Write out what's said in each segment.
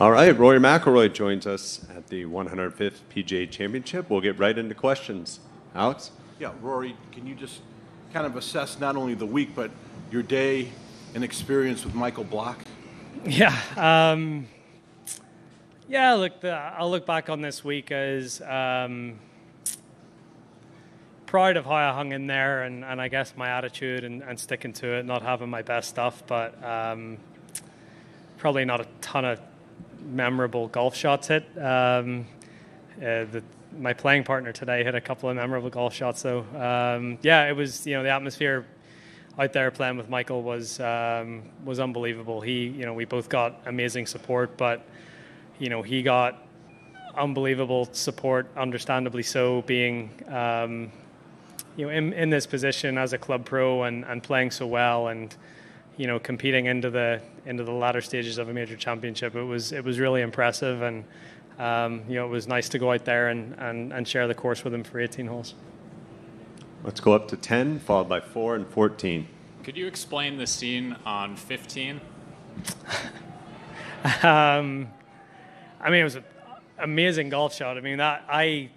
All right, Rory McIlroy joins us at the 105th PGA Championship. We'll get right into questions. Alex? Yeah, Rory, can you just kind of assess not only the week, but your day and experience with Michael Block? Yeah. Um, yeah, look, the, I'll look back on this week as um, proud of how I hung in there and, and I guess my attitude and, and sticking to it, not having my best stuff, but um, probably not a ton of memorable golf shots hit. Um, uh, the, my playing partner today hit a couple of memorable golf shots, so um, yeah, it was you know the atmosphere out there playing with Michael was um, was unbelievable. He you know we both got amazing support, but you know he got unbelievable support, understandably so, being um, you know in, in this position as a club pro and, and playing so well and you know competing into the into the latter stages of a major championship. It was it was really impressive and. Um, you know, it was nice to go out there and, and, and share the course with him for 18 holes. Let's go up to 10, followed by 4 and 14. Could you explain the scene on 15? um, I mean, it was an amazing golf shot. I mean, that I,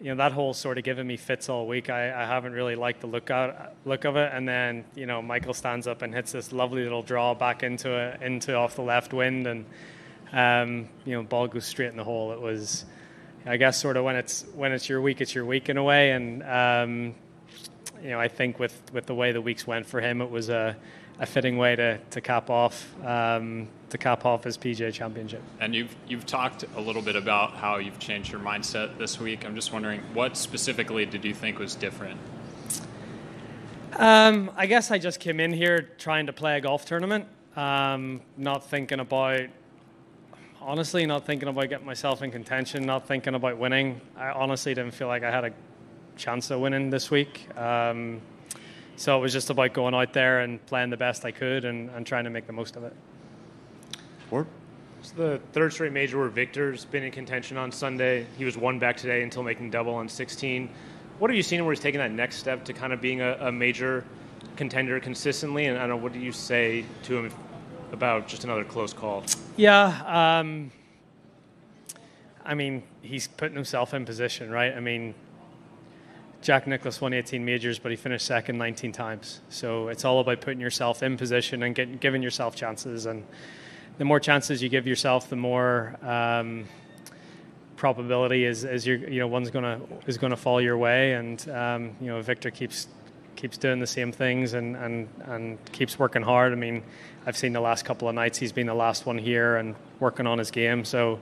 you know, that hole sort of given me fits all week. I, I haven't really liked the look out look of it. And then, you know, Michael stands up and hits this lovely little draw back into it, into off the left wind, and um, you know, ball goes straight in the hole. It was, I guess, sort of when it's when it's your week, it's your week in a way. And um, you know, I think with with the way the weeks went for him, it was a, a fitting way to to cap off um, to cap off his PGA Championship. And you've you've talked a little bit about how you've changed your mindset this week. I'm just wondering, what specifically did you think was different? Um, I guess I just came in here trying to play a golf tournament, um, not thinking about honestly not thinking about getting myself in contention, not thinking about winning. I honestly didn't feel like I had a chance of winning this week. Um, so it was just about going out there and playing the best I could and, and trying to make the most of it. Four. It's the third straight major where Viktor's been in contention on Sunday. He was one back today until making double on 16. What have you seen where he's taking that next step to kind of being a, a major contender consistently? And I don't know, what do you say to him about just another close call? Yeah, um, I mean, he's putting himself in position, right? I mean, Jack Nicklaus won 18 majors, but he finished second 19 times. So it's all about putting yourself in position and getting, giving yourself chances. And the more chances you give yourself, the more um, probability is, is you you know one's gonna is gonna fall your way. And um, you know Viktor keeps keeps doing the same things and, and, and keeps working hard. I mean, I've seen the last couple of nights he's been the last one here and working on his game. So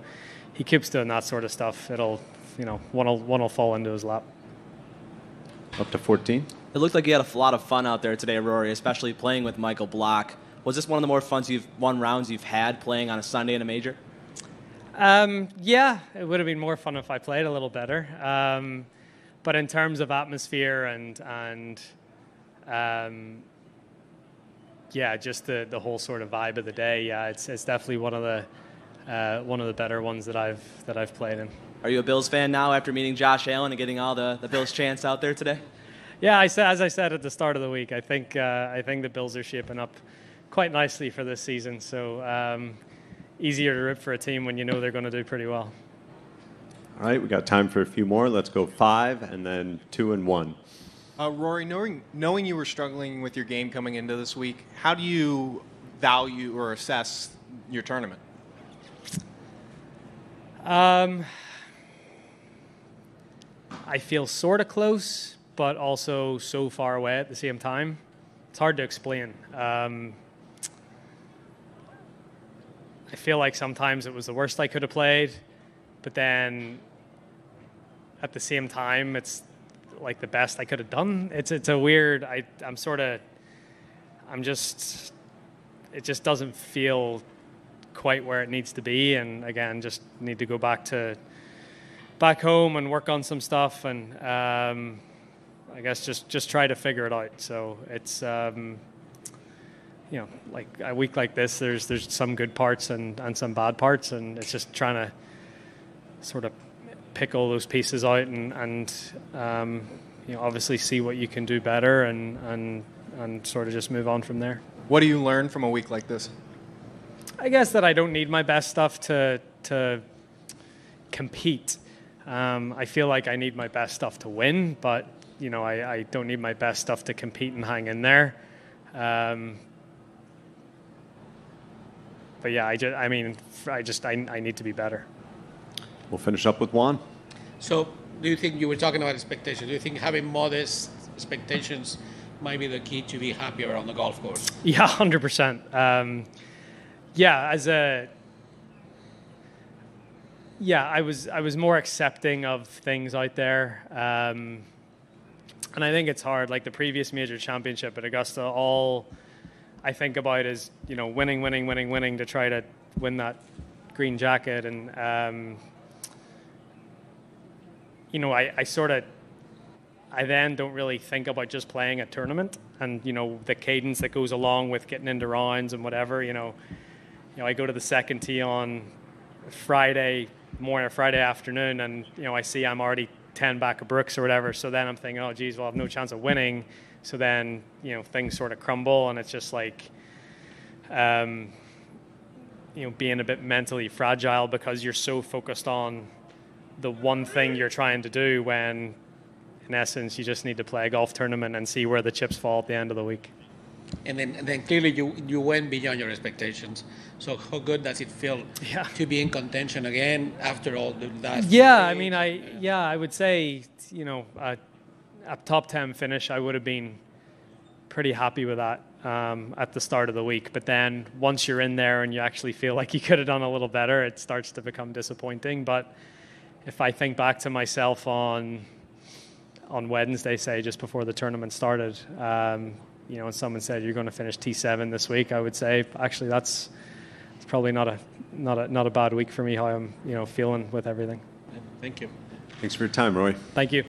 he keeps doing that sort of stuff. It'll, you know, one will, one will fall into his lap. Up to 14. It looked like you had a lot of fun out there today, Rory, especially playing with Michael Block. Was this one of the more fun you've one rounds you've had playing on a Sunday in a major? Um, yeah, it would have been more fun if I played a little better. Um, but in terms of atmosphere and and um, yeah, just the, the whole sort of vibe of the day. Yeah, it's, it's definitely one of the uh, one of the better ones that I've that I've played in. Are you a Bills fan now after meeting Josh Allen and getting all the, the Bills chants out there today? Yeah, I said as I said at the start of the week, I think uh, I think the Bills are shaping up quite nicely for this season. So um, easier to rip for a team when you know they're going to do pretty well. All right, we got time for a few more. Let's go five and then two and one. Uh, Rory, knowing, knowing you were struggling with your game coming into this week, how do you value or assess your tournament? Um, I feel sort of close, but also so far away at the same time. It's hard to explain. Um, I feel like sometimes it was the worst I could have played, but then at the same time, it's like the best I could have done. It's it's a weird. I I'm sort of. I'm just. It just doesn't feel quite where it needs to be, and again, just need to go back to back home and work on some stuff, and um, I guess just just try to figure it out. So it's. Um, you know, like a week like this, there's there's some good parts and, and some bad parts, and it's just trying to sort of pick all those pieces out and, and um, you know, obviously see what you can do better and, and, and sort of just move on from there. What do you learn from a week like this? I guess that I don't need my best stuff to to compete. Um, I feel like I need my best stuff to win, but you know, I, I don't need my best stuff to compete and hang in there. Um, but yeah, I just, I mean, I just, I, I need to be better. We'll finish up with Juan. So, do you think you were talking about expectations? Do you think having modest expectations might be the key to be happier on the golf course? Yeah, hundred percent. Um, yeah, as a yeah, I was I was more accepting of things out there, um, and I think it's hard. Like the previous major championship at Augusta, all I think about is you know winning, winning, winning, winning to try to win that green jacket, and um, you know I, I sort of I then don't really think about just playing a tournament and you know the cadence that goes along with getting into rounds and whatever. You know, you know I go to the second tee on Friday morning or Friday afternoon, and you know I see I'm already ten back of Brooks or whatever. So then I'm thinking, oh geez, well I have no chance of winning. So then you know things sort of crumble, and it's just like. Um, you know, being a bit mentally fragile because you're so focused on the one thing you're trying to do when in essence, you just need to play a golf tournament and see where the chips fall at the end of the week. And then, and then clearly you you went beyond your expectations. So how good does it feel Yeah. to be in contention again after all the last? Yeah, I mean, I yeah, I would say you know a, a top ten finish, I would have been pretty happy with that um, at the start of the week. But then once you're in there and you actually feel like you could have done a little better, it starts to become disappointing. But if I think back to myself on on Wednesday, say just before the tournament started, um, you know, and someone said you're going to finish T7 this week, I would say actually that's it's probably not a not a not a bad week for me. How I'm you know feeling with everything. Thank you. Thanks for your time, Roy. Thank you.